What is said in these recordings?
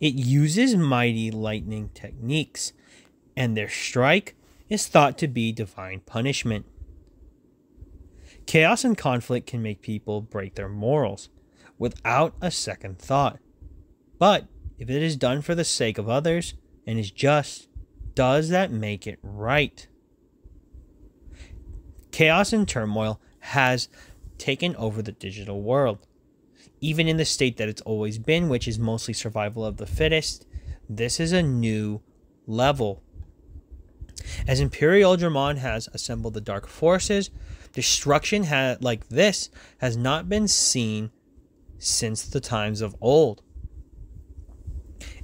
It uses mighty lightning techniques, and their strike is thought to be divine punishment. Chaos and conflict can make people break their morals without a second thought. But if it is done for the sake of others and is just, does that make it right? Chaos and turmoil has taken over the digital world. Even in the state that it's always been, which is mostly survival of the fittest, this is a new level. As Imperial Dramon has assembled the dark forces, destruction ha- like this has not been seen since the times of old.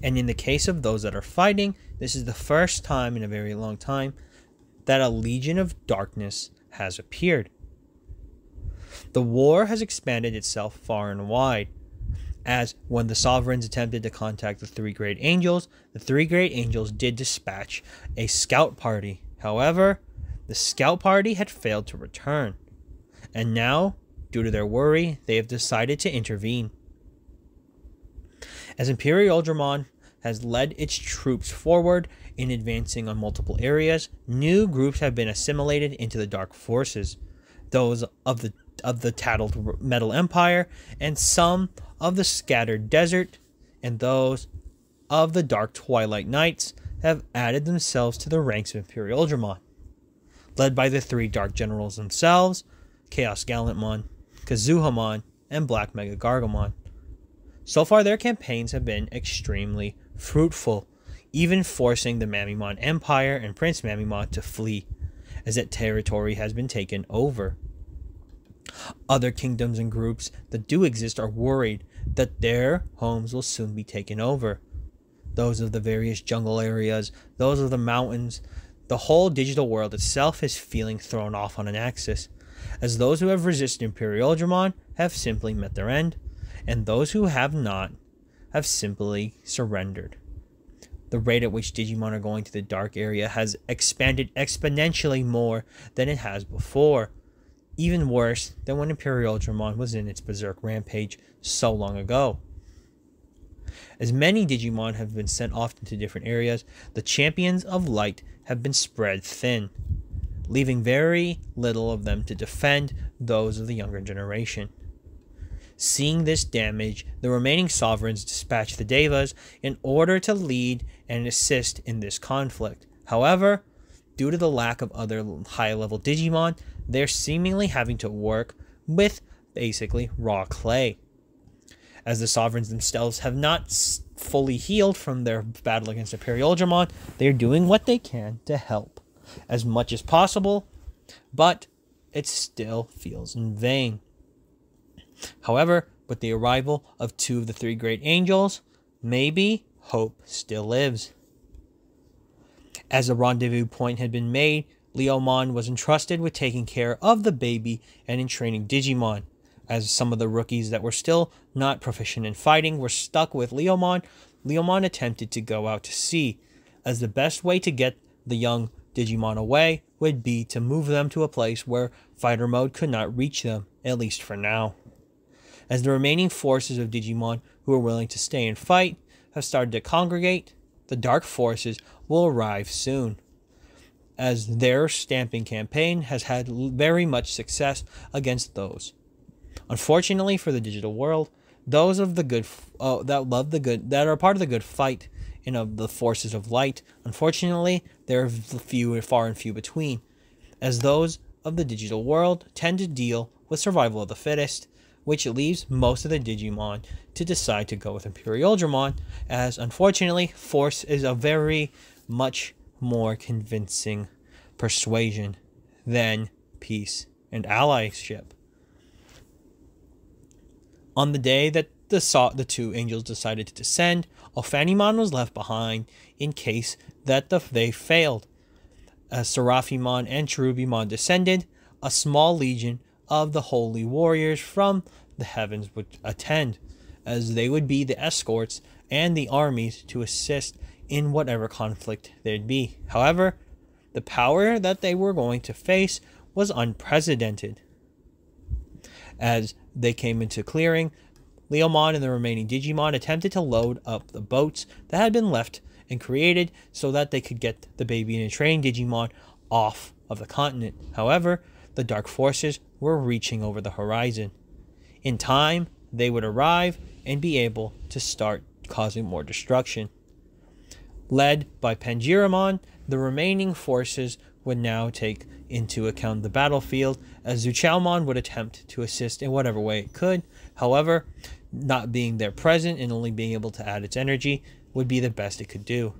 And in the case of those that are fighting, this is the first time in a very long time that a legion of darkness has appeared. The war has expanded itself far and wide, as when the sovereigns attempted to contact the three great angels, the three great angels did dispatch a scout party. However, the scout party had failed to return, and now, due to their worry, they have decided to intervene. As Imperial Dramon has led its troops forward in advancing on multiple areas, new groups have been assimilated into the dark forces. Those of the of the tattled metal empire, and some of the scattered desert, and those of the dark twilight knights have added themselves to the ranks of Imperial Dramon. Led by the three dark generals themselves, Chaos Gallantmon, Kazuhamon, and Black Mega Gargomon. So far, their campaigns have been extremely fruitful, even forcing the Mamemon Empire and Prince Mamemon to flee, as that territory has been taken over. Other kingdoms and groups that do exist are worried that their homes will soon be taken over. Those of the various jungle areas, those of the mountains, the whole digital world itself is feeling thrown off on an axis, as those who have resisted Imperial Dramon have simply met their end, and those who have not have simply surrendered. The rate at which Digimon are going to the dark area has expanded exponentially more than it has before, even worse than when Imperial Dramon was in its berserk rampage so long ago. As many Digimon have been sent off into different areas, the champions of light have been spread thin, leaving very little of them to defend those of the younger generation. Seeing this damage, the remaining sovereigns dispatch the Devas in order to lead and assist in this conflict. However, due to the lack of other high level Digimon, they're seemingly having to work with basically raw clay. As the sovereigns themselves have not fully healed from their battle against Imperial Dramon, they're doing what they can to help as much as possible, but it still feels in vain. However, with the arrival of two of the three great angels, maybe hope still lives. As a rendezvous point had been made, Leomon was entrusted with taking care of the baby and in training Digimon. As some of the rookies that were still not proficient in fighting were stuck with Leomon, Leomon attempted to go out to sea, as the best way to get the young Digimon away would be to move them to a place where fighter mode could not reach them, at least for now. As the remaining forces of Digimon who are willing to stay and fight have started to congregate, the Dark Forces will arrive soon as their stamping campaign has had very much success against those. Unfortunately for the digital world, those of the good uh, that love the good that are part of the good fight in of the forces of light, unfortunately, there are few and far and few between, as those of the digital world tend to deal with survival of the fittest, which leaves most of the Digimon to decide to go with Imperial Dramon, as unfortunately, Force is a very much more convincing persuasion than peace and allyship. On the day that the, saw, the two angels decided to descend, Ophanimon was left behind in case that the, they failed. As Seraphimon and Cherubimon descended, a small legion of the holy warriors from the heavens would attend, as they would be the escorts and the armies to assist in whatever conflict there'd be. However, the power that they were going to face was unprecedented. As they came into clearing, Leomon and the remaining Digimon attempted to load up the boats that had been left and created so that they could get the baby and training Digimon off of the continent. However, the dark forces were reaching over the horizon. In time, they would arrive and be able to start causing more destruction. Led by Pajiramon, the remaining forces would now take into account the battlefield, as Zhuqiaomon would attempt to assist in whatever way it could. However, not being there present and only being able to add its energy would be the best it could do.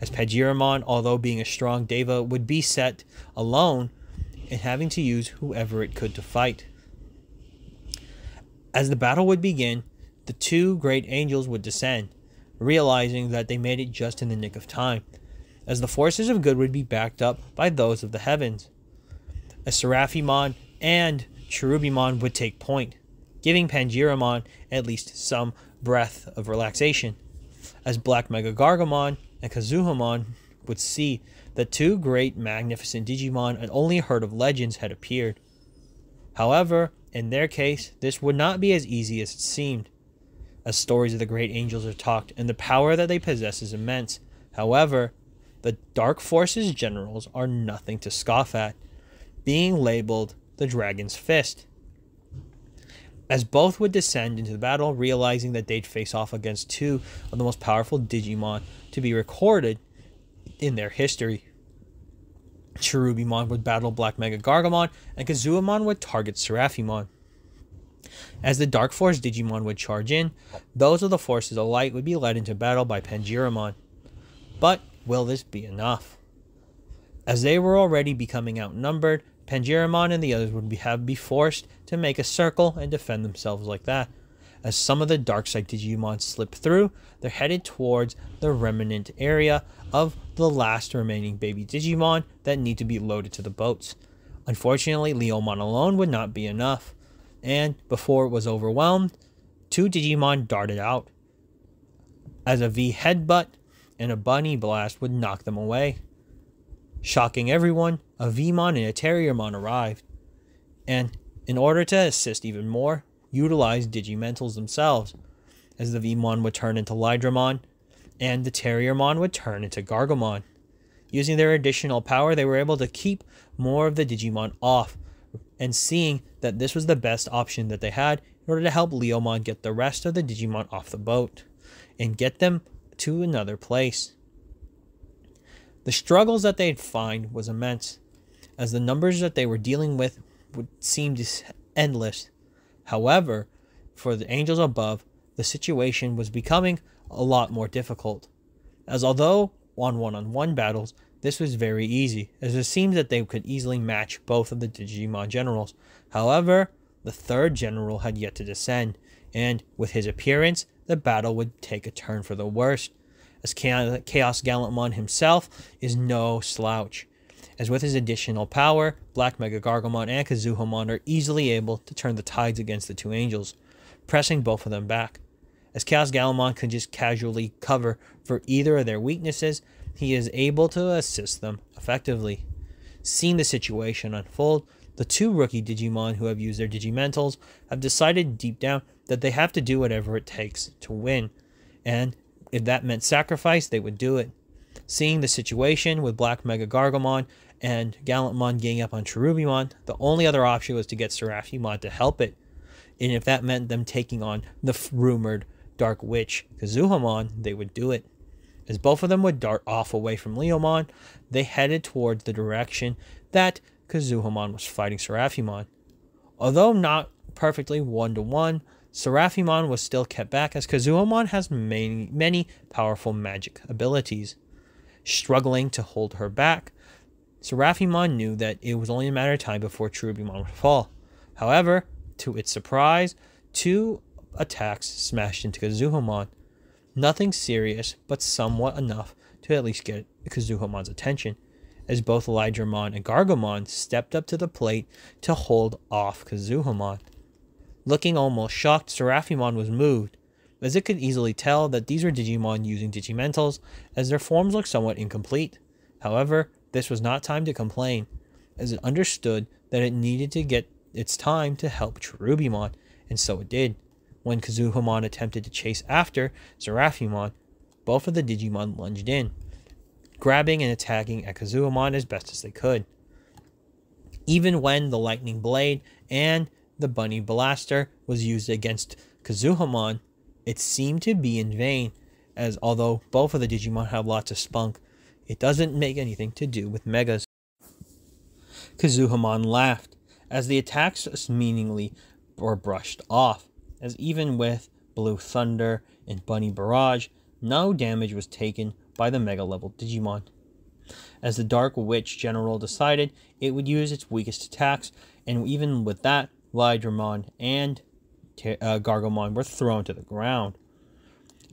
As Pajiramon, although being a strong Deva, would be set alone and having to use whoever it could to fight. As the battle would begin, the two great angels would descend, realizing that they made it just in the nick of time, as the forces of good would be backed up by those of the heavens. As Seraphimon and Cherubimon would take point, giving Pajiramon at least some breath of relaxation, as Black Mega Gargomon and Kazuhamon would see that two great magnificent Digimon and only heard of legends had appeared. However, in their case, this would not be as easy as it seemed, as stories of the great angels are talked and the power that they possess is immense. However, the Dark Forces generals are nothing to scoff at, being labeled the Dragon's Fist. As both would descend into the battle, realizing that they'd face off against two of the most powerful Digimon to be recorded in their history. Cherubimon would battle Black Mega Gargomon, and Kazuhamon would target Seraphimon. As the Dark Force Digimon would charge in, those of the Forces of Light would be led into battle by Pajiramon. But will this be enough? As they were already becoming outnumbered, Pajiramon and the others would be, have be forced to make a circle and defend themselves like that. As some of the Darkside Digimon slip through, they're headed towards the remnant area of the last remaining baby Digimon that need to be loaded to the boats. Unfortunately, Leomon alone would not be enough, and before it was overwhelmed, two Digimon darted out. As a V headbutt and a bunny blast would knock them away. Shocking everyone, a Veemon and a Terriermon arrived, and in order to assist even more, utilized Digimentals themselves, as the Veemon would turn into Lydramon, and the Terriermon would turn into Gargomon. Using their additional power, they were able to keep more of the Digimon off, and seeing that this was the best option that they had in order to help Leomon get the rest of the Digimon off the boat, and get them to another place. The struggles that they'd find was immense, as the numbers that they were dealing with would seem endless. However, for the angels above, the situation was becoming a lot more difficult. As although on one on one battles, this was very easy, as it seems that they could easily match both of the Digimon generals. However, the third general had yet to descend, and with his appearance, the battle would take a turn for the worst as Chaos Gallantmon himself is no slouch. As with his additional power, Black Mega Gargomon and Kazuhamon are easily able to turn the tides against the two angels, pressing both of them back. As Chaos Gallantmon can just casually cover for either of their weaknesses, he is able to assist them effectively. Seeing the situation unfold, the two rookie Digimon who have used their Digimentals have decided deep down that they have to do whatever it takes to win, and if that meant sacrifice, they would do it. Seeing the situation with Black Mega Gargomon and Gallantmon getting up on Cherubimon, the only other option was to get Seraphimon to help it. And if that meant them taking on the rumored Dark Witch Kazuhamon, they would do it. As both of them would dart off away from Leomon, they headed towards the direction that Kazuhamon was fighting Seraphimon. Although not perfectly one to one, Seraphimon was still kept back as Kazuhamon has many, many powerful magic abilities. Struggling to hold her back, Seraphimon knew that it was only a matter of time before Cherubimon would fall. However, to its surprise, two attacks smashed into Kazuhamon. Nothing serious, but somewhat enough to at least get Kazuhamon's attention, as both Lydramon and Gargomon stepped up to the plate to hold off Kazuhamon. Looking almost shocked, Seraphimon was moved, as it could easily tell that these were Digimon using Digimentals, as their forms looked somewhat incomplete. However, this was not time to complain, as it understood that it needed to get its time to help Cherubimon, and so it did. When Kazuhamon attempted to chase after Seraphimon, both of the Digimon lunged in, grabbing and attacking at Kazuhamon as best as they could. Even when the Lightning Blade and the Bunny Blaster was used against Kazuhamon, it seemed to be in vain, as although both of the Digimon have lots of spunk, it doesn't make anything to do with Megas. Kazuhamon laughed, as the attacks meaningly were brushed off, as even with Blue Thunder and Bunny Barrage, no damage was taken by the Mega level Digimon. As the Dark Witch General decided it would use its weakest attacks, and even with that, Lydramon and uh, Gargomon were thrown to the ground.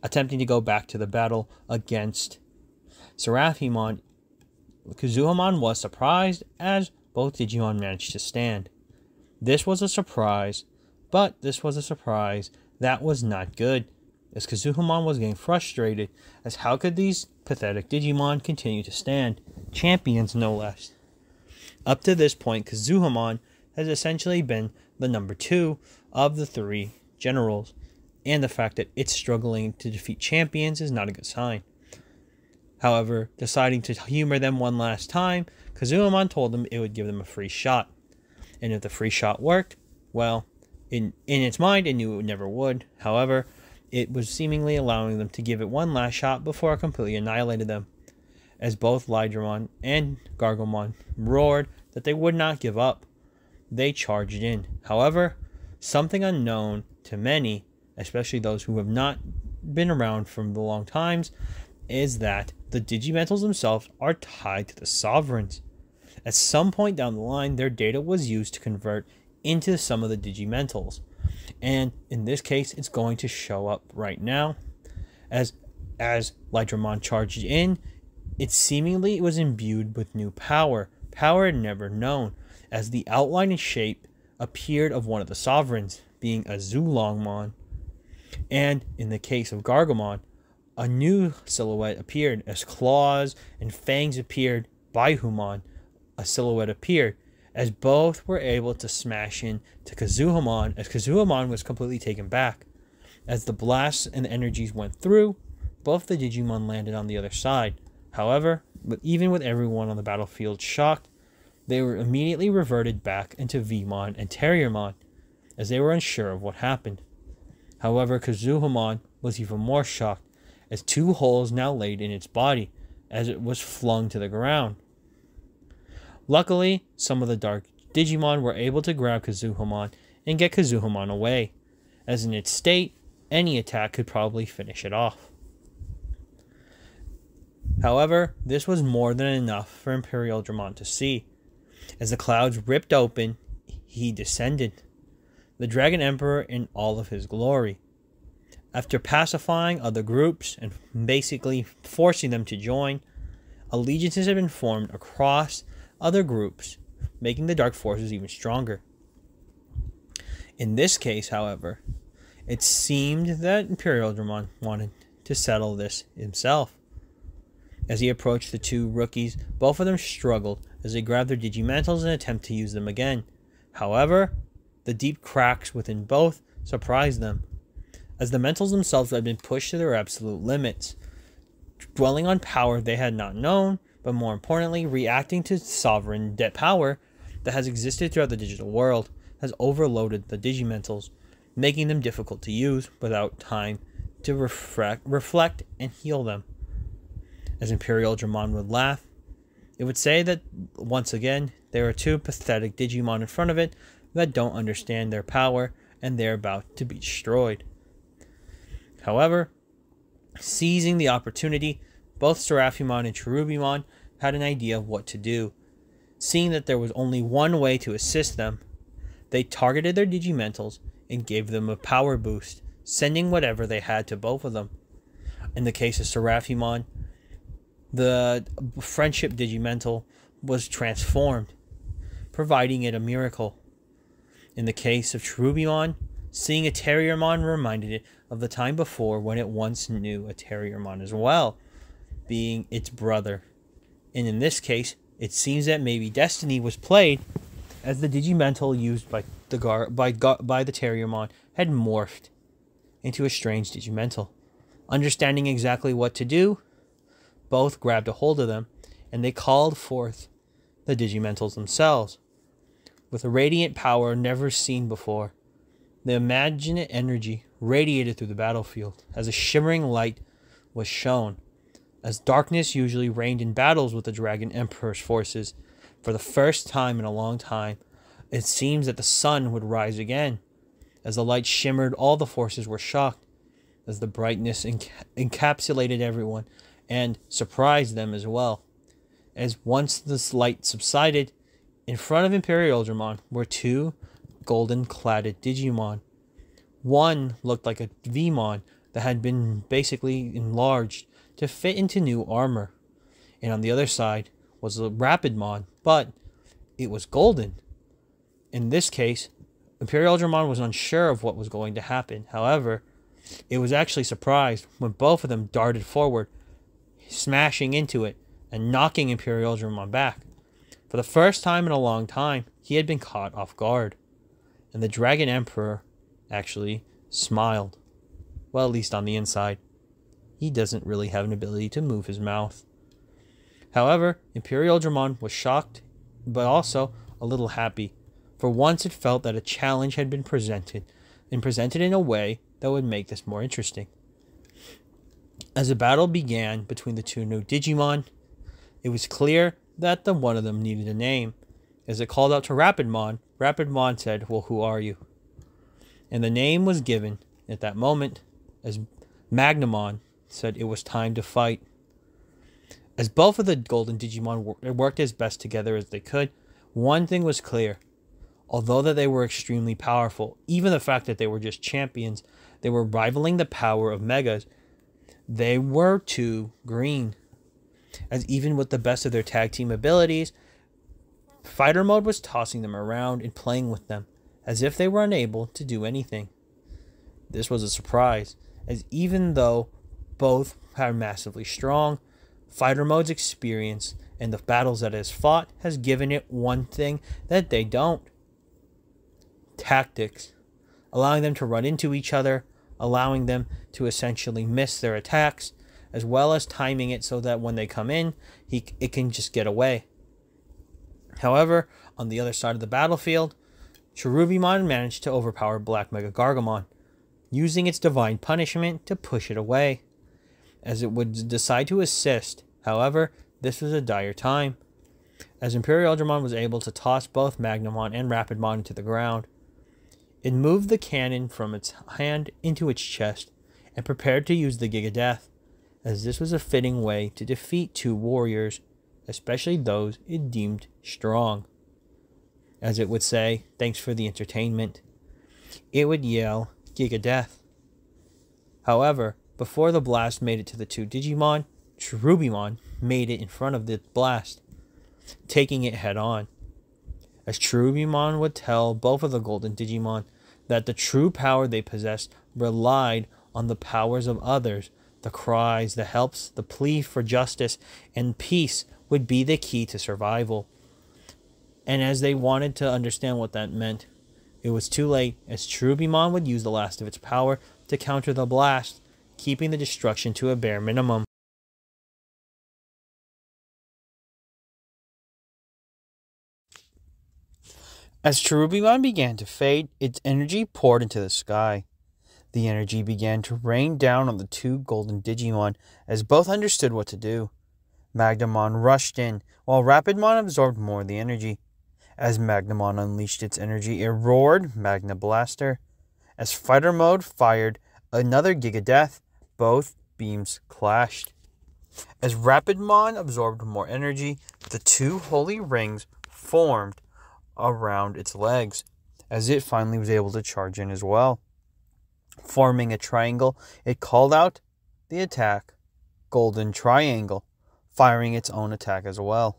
Attempting to go back to the battle against Seraphimon, Kazuhamon was surprised as both Digimon managed to stand. This was a surprise, but this was a surprise that was not good, as Kazuhamon was getting frustrated as how could these pathetic Digimon continue to stand, champions no less. Up to this point, Kazuhamon has essentially been the number two of the three generals, and the fact that it's struggling to defeat champions is not a good sign. However, deciding to humor them one last time, Kazuhamon told them it would give them a free shot. And if the free shot worked, well, in, in its mind, it knew it never would. However, it was seemingly allowing them to give it one last shot before it completely annihilated them. As both Lydramon and Gargomon roared that they would not give up, they charged in. However, something unknown to many, especially those who have not been around from the long times, is that the Digimentals themselves are tied to the Sovereigns. At some point down the line, their data was used to convert into some of the Digimentals. And in this case, it's going to show up right now. As as Lydramon charged in, it seemingly was imbued with new power, power never known, as the outline and shape appeared of one of the sovereigns, being Azulongmon. And in the case of Gargomon, a new silhouette appeared as claws and fangs appeared Baihumon. A silhouette appeared as both were able to smash in to Kazuhamon as Kazuhamon was completely taken back. As the blasts and energies went through, both the Digimon landed on the other side. However, but even with everyone on the battlefield shocked, they were immediately reverted back into Veemon and Terriermon, as they were unsure of what happened. However, Kazuhamon was even more shocked, as two holes now laid in its body, as it was flung to the ground. Luckily, some of the Dark Digimon were able to grab Kazuhamon and get Kazuhamon away, as in its state, any attack could probably finish it off. However, this was more than enough for Imperial Dramon to see. As the clouds ripped open, he descended, the Dragon Emperor in all of his glory. After pacifying other groups and basically forcing them to join, allegiances had been formed across other groups, making the Dark Forces even stronger. In this case, however, it seemed that Imperial Dramon wanted to settle this himself. As he approached the two rookies, both of them struggled as they grabbed their Digimentals and attempt to use them again. However, the deep cracks within both surprised them, as the mentals themselves had been pushed to their absolute limits, dwelling on power they had not known but more importantly, reacting to sovereign debt power that has existed throughout the digital world has overloaded the digimentals, making them difficult to use without time to reflect, reflect and heal them. As Imperial Dramon would laugh, it would say that once again there are two pathetic Digimon in front of it that don't understand their power and they're about to be destroyed. However, seizing the opportunity, both Seraphimon and Cherubimon had an idea of what to do. Seeing that there was only one way to assist them, they targeted their Digimentals and gave them a power boost, sending whatever they had to both of them. In the case of Seraphimon, the Friendship Digimental was transformed, providing it a miracle. In the case of Cherubimon, seeing a Terriermon reminded it of the time before when it once knew a Terriermon as well, being its brother and in this case, it seems that maybe Destiny was played as the Digimental used by the Gar by by the Terriermon had morphed into a strange Digimental. Understanding exactly what to do, both grabbed a hold of them and they called forth the Digimentals themselves. With a radiant power never seen before, the imaginate energy radiated through the battlefield as a shimmering light was shown. As darkness usually reigned in battles with the Dragon Emperor's forces, for the first time in a long time, it seems that the sun would rise again. As the light shimmered, all the forces were shocked, as the brightness enca- encapsulated everyone and surprised them as well. As once this light subsided, in front of Imperial Dramon were two golden cladded Digimon. One looked like a Veemon that had been basically enlarged to fit into new armor. And on the other side was a Rapidmon, but it was golden. In this case, Imperial Dramon was unsure of what was going to happen. However, it was actually surprised when both of them darted forward, smashing into it and knocking Imperial Dramon back. For the first time in a long time, he had been caught off guard. And the Dragon Emperor actually smiled. Well, at least on the inside. He doesn't really have an ability to move his mouth. However, Imperial Dramon was shocked, but also a little happy. For once it felt that a challenge had been presented, and presented in a way that would make this more interesting. As the battle began between the two new Digimon, it was clear that the one of them needed a name. As it called out to Rapidmon, Rapidmon said, Well, who are you? And the name was given at that moment as Magnamon said it was time to fight. As both of the Golden Digimon worked as best together as they could, one thing was clear. Although that they were extremely powerful, even the fact that they were just champions, they were rivaling the power of Megas. They were too green. As even with the best of their tag team abilities, fighter mode was tossing them around and playing with them, as if they were unable to do anything. This was a surprise, as even though both are massively strong, fighter mode's experience and the battles that it has fought has given it one thing that they don't tactics, allowing them to run into each other, allowing them to essentially miss their attacks, as well as timing it so that when they come in, he, it can just get away. However, on the other side of the battlefield, Cherubimon managed to overpower Black Mega Gargomon, using its divine punishment to push it away. As it would decide to assist, however, this was a dire time, as Imperial Dramon was able to toss both Magnamon and Rapidmon into the ground. It moved the cannon from its hand into its chest and prepared to use the Giga Death, as this was a fitting way to defeat two warriors, especially those it deemed strong. As it would say, thanks for the entertainment. It would yell, Giga Death. However, before the blast made it to the two Digimon, Cherubimon made it in front of the blast, taking it head on. As Cherubimon would tell both of the Golden Digimon that the true power they possessed relied on the powers of others, the cries, the helps, the plea for justice and peace would be the key to survival. And as they wanted to understand what that meant, it was too late, as Cherubimon would use the last of its power to counter the blast, keeping the destruction to a bare minimum. As Cherubimon began to fade, its energy poured into the sky. The energy began to rain down on the two golden Digimon as both understood what to do. Magnamon rushed in, while Rapidmon absorbed more of the energy. As Magnamon unleashed its energy, it roared Magna Blaster. As Fighter Mode fired another Giga Death, both beams clashed. As Rapidmon absorbed more energy, the two holy rings formed around its legs, as it finally was able to charge in as well. Forming a triangle, it called out the attack Golden Triangle, firing its own attack as well.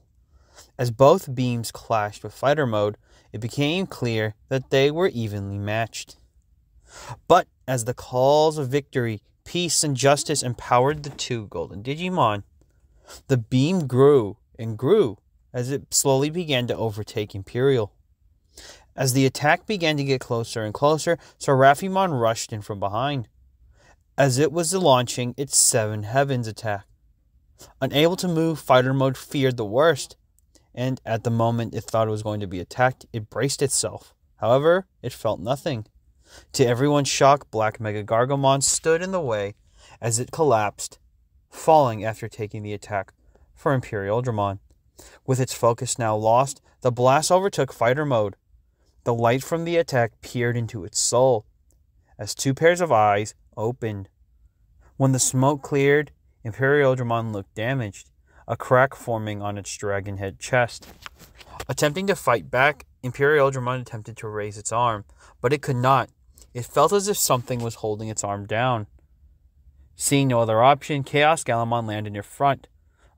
As both beams clashed with fighter mode, it became clear that they were evenly matched. But as the calls of victory, peace, and justice empowered the two golden Digimon, the beam grew and grew as it slowly began to overtake Imperial. As the attack began to get closer and closer, Seraphimon rushed in from behind. as it was launching its seven heavens attack. Unable to move, fighter mode feared the worst, and at the moment it thought it was going to be attacked, it braced itself. However, it felt nothing. To everyone's shock, Black Mega Gargomon stood in the way as it collapsed, falling after taking the attack for Imperial Dramon. With its focus now lost, the blast overtook fighter mode. The light from the attack peered into its soul as two pairs of eyes opened. When the smoke cleared, Imperial Dramon looked damaged, a crack forming on its dragon head chest. Attempting to fight back, Imperial Dramon attempted to raise its arm, but it could not. It felt as if something was holding its arm down. Seeing no other option, Chaos Gallantmon landed in front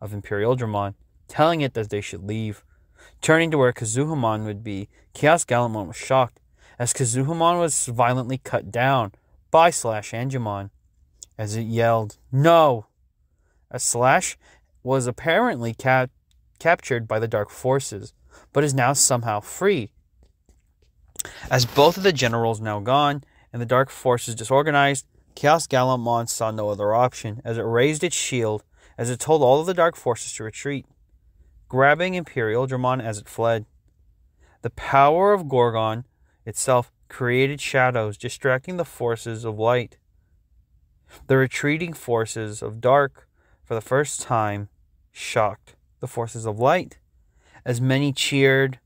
of Imperial Dramon, telling it that they should leave. Turning to where Kazuhamon would be, Chaos Gallantmon was shocked, as Kazuhamon was violently cut down by Slash Angemon, as it yelled, No! As Slash was apparently cap- captured by the Dark Forces, but is now somehow free. As both of the generals now gone and the Dark Forces disorganized, Chaos Gallantmon saw no other option as it raised its shield as it told all of the Dark Forces to retreat, grabbing Imperial Dramon as it fled. The power of Gorgon itself created shadows distracting the forces of light. The retreating forces of dark, for the first time, shocked the forces of light. As many cheered,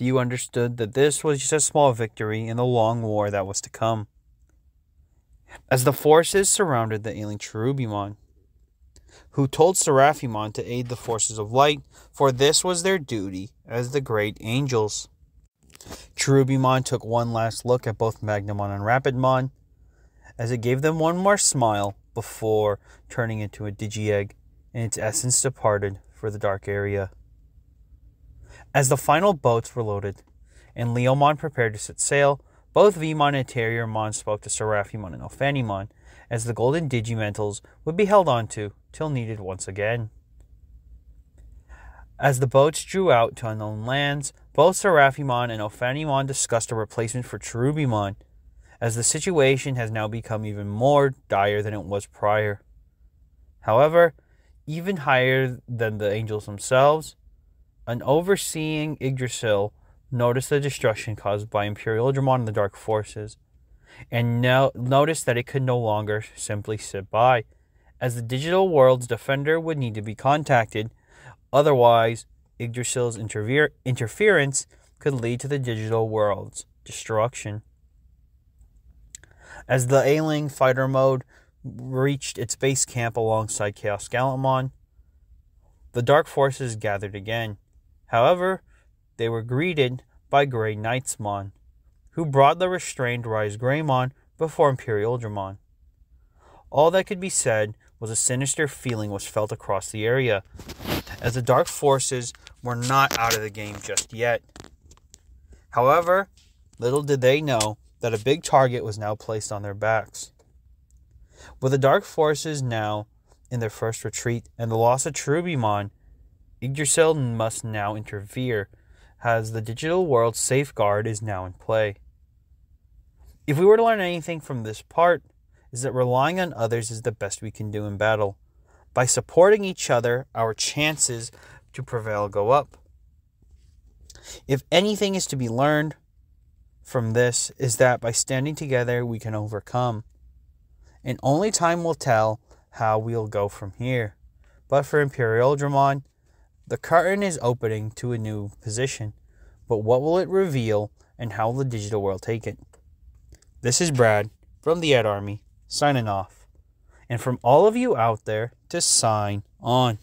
few understood that this was just a small victory in the long war that was to come. As the forces surrounded the ailing Cherubimon, who told Seraphimon to aid the forces of light, for this was their duty as the great angels. Cherubimon took one last look at both Magnamon and Rapidmon, as it gave them one more smile before turning into a Digi-Egg, and its essence departed for the dark area. As the final boats were loaded, and Leomon prepared to set sail, both Veemon and Terriermon spoke to Seraphimon and Ophanimon, as the golden digimentals would be held onto till needed once again. As the boats drew out to unknown lands, both Seraphimon and Ophanimon discussed a replacement for Cherubimon, as the situation has now become even more dire than it was prior. However, even higher than the angels themselves, an overseeing Yggdrasil noticed the destruction caused by Imperial Dramon and the Dark Forces, and no- noticed that it could no longer simply sit by, as the digital world's defender would need to be contacted, otherwise, Yggdrasil's interfere- interference could lead to the digital world's destruction. As the ailing fighter mode reached its base camp alongside Chaos Gallantmon, the Dark Forces gathered again. However, they were greeted by Grey Knightsmon, who brought the restrained Rise Greymon before Imperial Dramon. All that could be said was a sinister feeling was felt across the area, as the Dark Forces were not out of the game just yet. However, little did they know that a big target was now placed on their backs. With the Dark Forces now in their first retreat and the loss of Yggdrasil must now interfere, as the digital world safeguard is now in play. If we were to learn anything from this part, is that relying on others is the best we can do in battle. By supporting each other, our chances to prevail go up. If anything is to be learned from this, is that by standing together we can overcome. And only time will tell how we'll go from here. But for Imperial Dramon, the curtain is opening to a new position. But what will it reveal and how will the digital world take it? This is Brad from the Ed Army signing off. And from all of you out there to sign on.